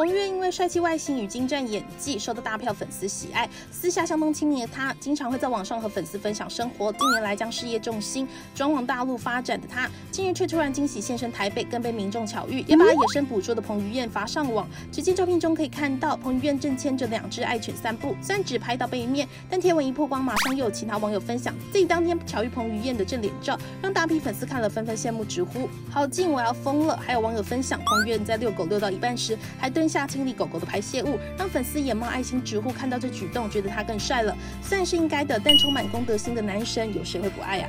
彭于晏因为帅气外形与精湛演技受到大票粉丝喜爱，私下相当亲民的他，经常会在网上和粉丝分享生活。近年来将事业重心转往大陆发展的他，近日却突然惊喜现身台北，更被民众巧遇，也把野生捕捉的彭于晏发上网。只见照片中可以看到彭于晏正牵着两只爱犬散步，虽然只拍到背面，但贴文一曝光，马上又有其他网友分享自己当天巧遇彭于晏的正脸照，让大批粉丝看了纷纷羡慕直呼好近，我要疯了。还有网友分享彭于晏在遛狗遛到一半时，还蹲下清理狗狗的排泄物，让粉丝眼冒爱心直呼看到这举动，觉得他更帅了。虽然是应该的，但充满公德心的男神，有谁会不爱呀？